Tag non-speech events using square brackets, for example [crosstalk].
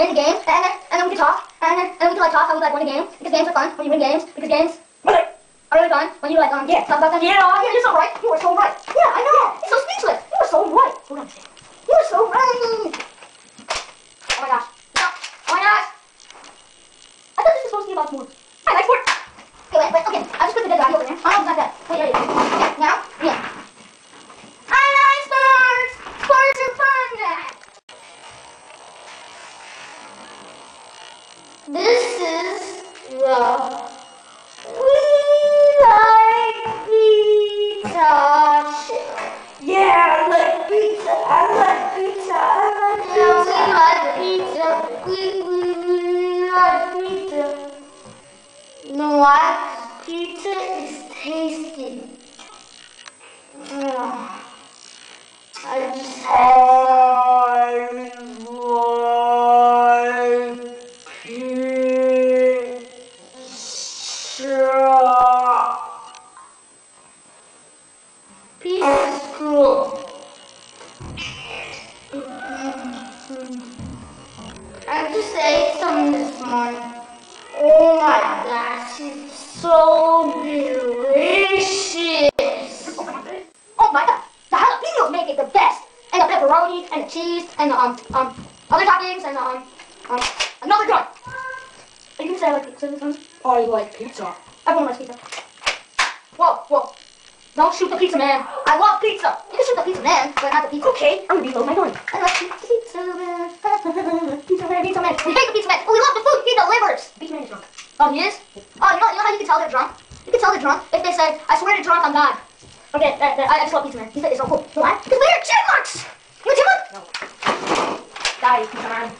and then we could talk, and then, and then we could like talk how we like win a game, because games are fun when you win games, because games are really fun when you like um Yeah. talk about them. Yeah. yeah, you're so right. You are so right. Yeah, I know. You're so speechless. You are so right. Hold on a second. You are so right. Oh my gosh. No. Oh my gosh. I thought this was supposed to be about sports. I like sports. Okay, wait, wait, okay. I'll just put the dead guy over there. Oh, it's not that. Wait, yeah, yeah. Okay, now, yeah. I like sports. Sports are fun. This is the we like pizza show. Yeah, I like pizza. I like pizza. I like pizza. We like pizza. We, we we like pizza. You know why? Pizza is tasty. Pizza is cool. I just ate some this morning. Oh my gosh, it's so delicious. Oh my god, the jalapenos make it the best. And the pepperoni, and the cheese, and the um, um, other toppings, and the um, um, another drug. You gonna say I like pizza this one? I like pizza. Everyone likes pizza. Whoa, whoa. Don't shoot the pizza man. I love pizza. You can shoot the pizza man, but not the pizza. Okay, I'm gonna reload my gun. I love pizza, pizza man. [laughs] pizza man, pizza man. We hate the pizza man. Oh, we love the food he delivers. Pizza man is drunk. Oh, he is? Oh, you know, you know how you can tell they're drunk? You can tell they're drunk if they say, I swear to drunk on God. Okay, that, that, I I just love pizza man. He's, he's so cool. Why? Because we're chipmunks. You chipmunk? Die, pizza man.